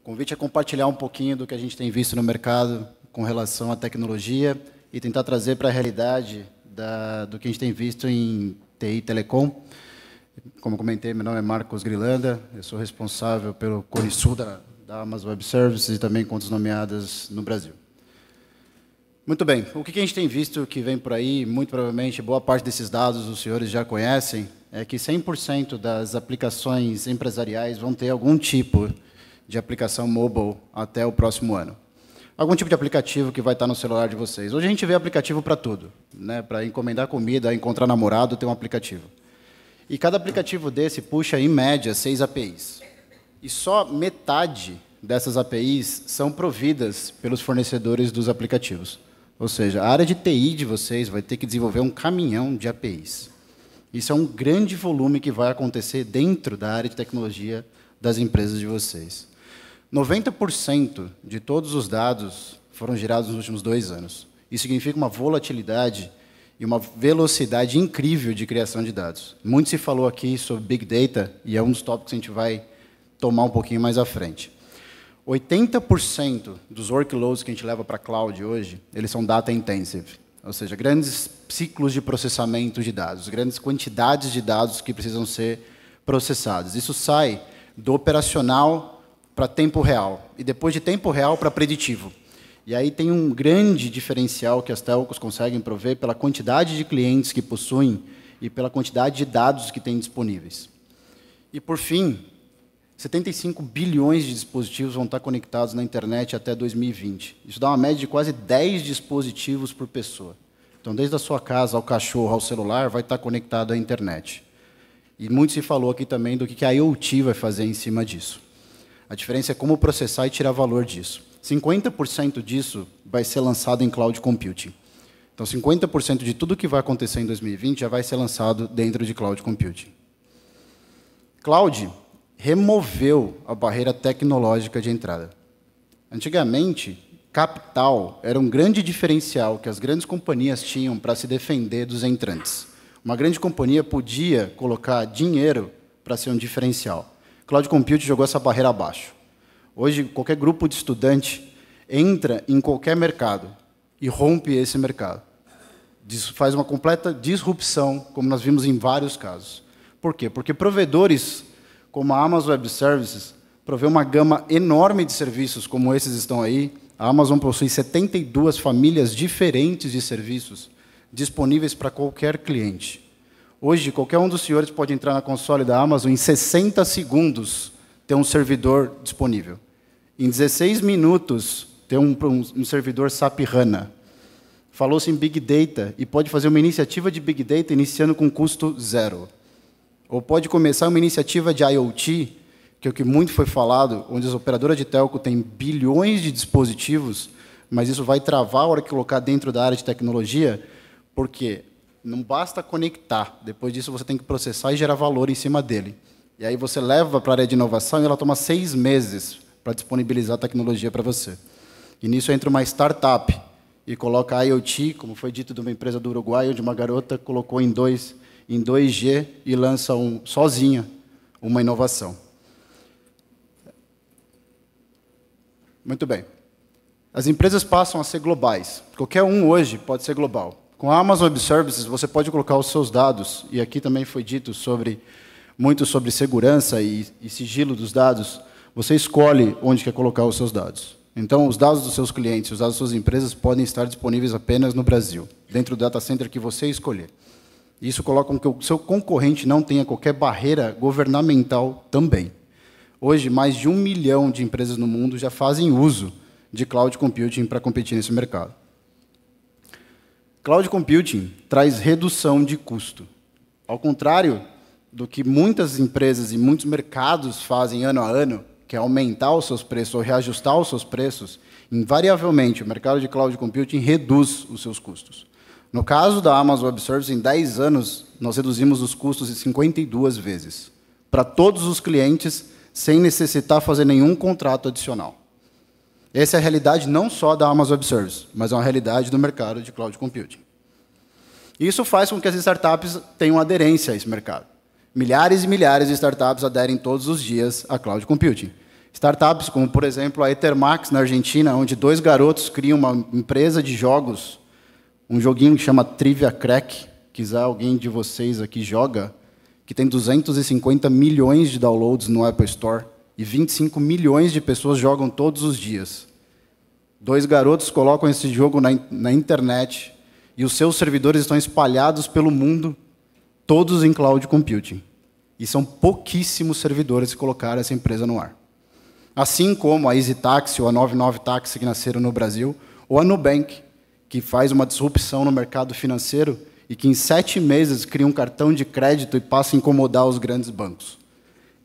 O convite é compartilhar um pouquinho do que a gente tem visto no mercado com relação à tecnologia e tentar trazer para a realidade da, do que a gente tem visto em TI Telecom. Como comentei, meu nome é Marcos Grilanda, eu sou responsável pelo Cone Sul da, da Amazon Web Services e também contas nomeadas no Brasil. Muito bem, o que a gente tem visto que vem por aí, muito provavelmente, boa parte desses dados os senhores já conhecem, é que 100% das aplicações empresariais vão ter algum tipo de aplicação mobile até o próximo ano. Algum tipo de aplicativo que vai estar no celular de vocês. Hoje a gente vê aplicativo para tudo. Né? Para encomendar comida, encontrar namorado, tem um aplicativo. E cada aplicativo desse puxa, em média, seis APIs. E só metade dessas APIs são providas pelos fornecedores dos aplicativos. Ou seja, a área de TI de vocês vai ter que desenvolver um caminhão de APIs. Isso é um grande volume que vai acontecer dentro da área de tecnologia das empresas de vocês. 90% de todos os dados foram gerados nos últimos dois anos. Isso significa uma volatilidade e uma velocidade incrível de criação de dados. Muito se falou aqui sobre Big Data, e é um dos tópicos que a gente vai tomar um pouquinho mais à frente. 80% dos workloads que a gente leva para a cloud hoje, eles são data intensive, ou seja, grandes ciclos de processamento de dados, grandes quantidades de dados que precisam ser processados. Isso sai do operacional para tempo real e depois de tempo real para preditivo. E aí tem um grande diferencial que as telcos conseguem prover pela quantidade de clientes que possuem e pela quantidade de dados que têm disponíveis. E por fim, 75 bilhões de dispositivos vão estar conectados na internet até 2020. Isso dá uma média de quase 10 dispositivos por pessoa. Então, desde a sua casa ao cachorro, ao celular, vai estar conectado à internet. E muito se falou aqui também do que a IoT vai fazer em cima disso. A diferença é como processar e tirar valor disso. 50% disso vai ser lançado em cloud computing. Então, 50% de tudo que vai acontecer em 2020 já vai ser lançado dentro de cloud computing. Cloud removeu a barreira tecnológica de entrada. Antigamente, capital era um grande diferencial que as grandes companhias tinham para se defender dos entrantes. Uma grande companhia podia colocar dinheiro para ser um diferencial. Cloud Computing jogou essa barreira abaixo. Hoje, qualquer grupo de estudante entra em qualquer mercado e rompe esse mercado. Faz uma completa disrupção, como nós vimos em vários casos. Por quê? Porque provedores como a Amazon Web Services provê uma gama enorme de serviços, como esses estão aí. A Amazon possui 72 famílias diferentes de serviços disponíveis para qualquer cliente. Hoje, qualquer um dos senhores pode entrar na console da Amazon em 60 segundos ter um servidor disponível. Em 16 minutos, ter um, um, um servidor SAP HANA. Falou-se em Big Data e pode fazer uma iniciativa de Big Data iniciando com custo zero. Ou pode começar uma iniciativa de IoT, que é o que muito foi falado, onde as operadoras de telco têm bilhões de dispositivos, mas isso vai travar a hora que colocar dentro da área de tecnologia, porque não basta conectar. Depois disso, você tem que processar e gerar valor em cima dele. E aí você leva para a área de inovação e ela toma seis meses para disponibilizar a tecnologia para você. E nisso entra uma startup e coloca a IoT, como foi dito de uma empresa do Uruguai, onde uma garota colocou em, dois, em 2G e lança um, sozinha uma inovação. Muito bem. As empresas passam a ser globais. Qualquer um hoje pode ser global. Com a Amazon Web Services, você pode colocar os seus dados, e aqui também foi dito sobre muito sobre segurança e, e sigilo dos dados. Você escolhe onde quer colocar os seus dados. Então, os dados dos seus clientes, os dados das suas empresas podem estar disponíveis apenas no Brasil, dentro do data center que você escolher. Isso coloca com que o seu concorrente não tenha qualquer barreira governamental também. Hoje, mais de um milhão de empresas no mundo já fazem uso de cloud computing para competir nesse mercado. Cloud computing traz redução de custo. Ao contrário do que muitas empresas e muitos mercados fazem ano a ano, que é aumentar os seus preços ou reajustar os seus preços, invariavelmente o mercado de cloud computing reduz os seus custos. No caso da Amazon Web Services, em 10 anos, nós reduzimos os custos em 52 vezes, para todos os clientes, sem necessitar fazer nenhum contrato adicional. Essa é a realidade não só da Amazon Web Services, mas é uma realidade do mercado de cloud computing. Isso faz com que as startups tenham aderência a esse mercado. Milhares e milhares de startups aderem todos os dias a cloud computing. Startups como, por exemplo, a Ethermax na Argentina, onde dois garotos criam uma empresa de jogos, um joguinho que chama Trivia Crack, quiser alguém de vocês aqui joga, que tem 250 milhões de downloads no Apple Store e 25 milhões de pessoas jogam todos os dias. Dois garotos colocam esse jogo na, na internet e os seus servidores estão espalhados pelo mundo, todos em cloud computing. E são pouquíssimos servidores que colocaram essa empresa no ar. Assim como a Easy Taxi ou a 99 Taxi que nasceram no Brasil, ou a Nubank, que faz uma disrupção no mercado financeiro e que em sete meses cria um cartão de crédito e passa a incomodar os grandes bancos.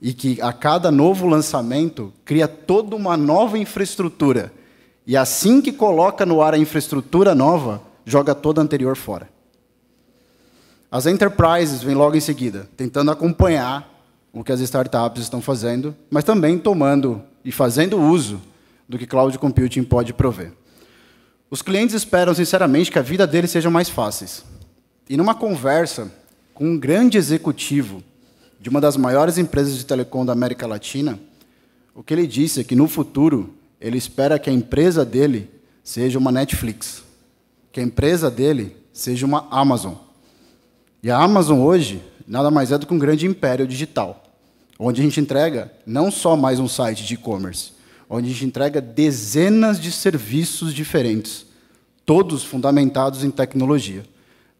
E que a cada novo lançamento cria toda uma nova infraestrutura. E assim que coloca no ar a infraestrutura nova, joga toda a anterior fora. As enterprises vêm logo em seguida, tentando acompanhar o que as startups estão fazendo, mas também tomando e fazendo uso do que cloud computing pode prover. Os clientes esperam sinceramente que a vida deles seja mais fáceis. E numa conversa com um grande executivo de uma das maiores empresas de telecom da América Latina, o que ele disse é que no futuro ele espera que a empresa dele seja uma Netflix que a empresa dele seja uma Amazon. E a Amazon hoje nada mais é do que um grande império digital, onde a gente entrega não só mais um site de e-commerce, onde a gente entrega dezenas de serviços diferentes, todos fundamentados em tecnologia.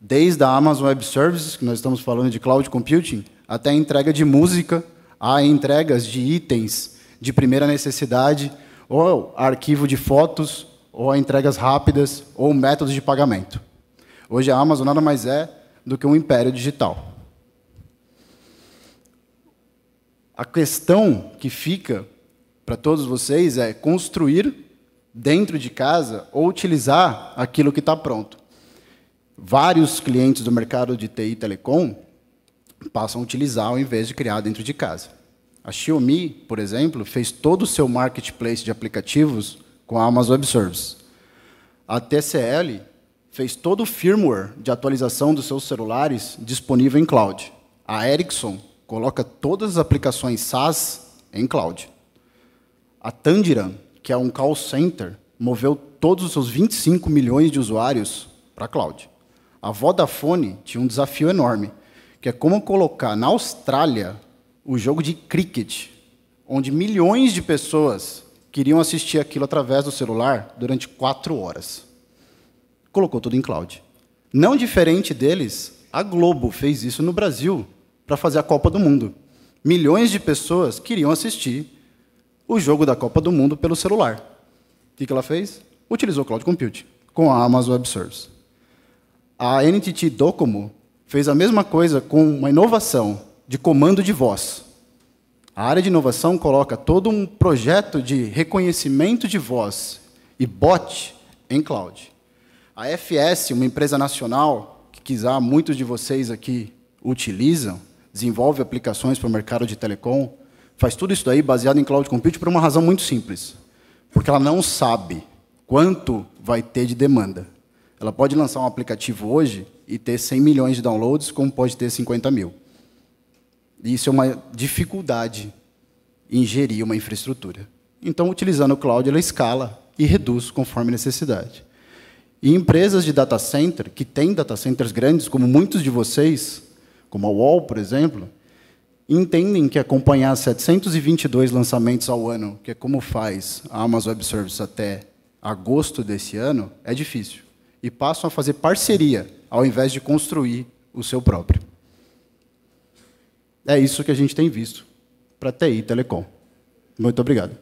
Desde a Amazon Web Services, que nós estamos falando de cloud computing, até a entrega de música, a entregas de itens de primeira necessidade, ou arquivo de fotos, ou entregas rápidas, ou métodos de pagamento. Hoje a Amazon nada mais é do que um império digital. A questão que fica para todos vocês é construir dentro de casa ou utilizar aquilo que está pronto. Vários clientes do mercado de TI e telecom passam a utilizar ao invés de criar dentro de casa. A Xiaomi, por exemplo, fez todo o seu marketplace de aplicativos com a Amazon Web Services. A TCL fez todo o firmware de atualização dos seus celulares disponível em cloud. A Ericsson coloca todas as aplicações SaaS em cloud. A Tandiran, que é um call center, moveu todos os seus 25 milhões de usuários para cloud. A Vodafone tinha um desafio enorme, que é como colocar na Austrália o jogo de cricket, onde milhões de pessoas queriam assistir aquilo através do celular durante quatro horas. Colocou tudo em cloud. Não diferente deles, a Globo fez isso no Brasil para fazer a Copa do Mundo. Milhões de pessoas queriam assistir o jogo da Copa do Mundo pelo celular. O que ela fez? Utilizou Cloud Computing com a Amazon Web Services. A NTT Docomo fez a mesma coisa com uma inovação de comando de voz. A área de inovação coloca todo um projeto de reconhecimento de voz e bot em cloud. A FS, uma empresa nacional, que quizá muitos de vocês aqui utilizam, desenvolve aplicações para o mercado de telecom, faz tudo isso daí baseado em cloud computing por uma razão muito simples. Porque ela não sabe quanto vai ter de demanda. Ela pode lançar um aplicativo hoje e ter 100 milhões de downloads, como pode ter 50 mil. Isso é uma dificuldade em gerir uma infraestrutura. Então, utilizando o cloud, ela escala e reduz conforme necessidade. E empresas de data center, que têm data centers grandes, como muitos de vocês, como a Wall, por exemplo, entendem que acompanhar 722 lançamentos ao ano, que é como faz a Amazon Web Services até agosto desse ano, é difícil. E passam a fazer parceria, ao invés de construir o seu próprio. É isso que a gente tem visto para TI Telecom. Muito obrigado.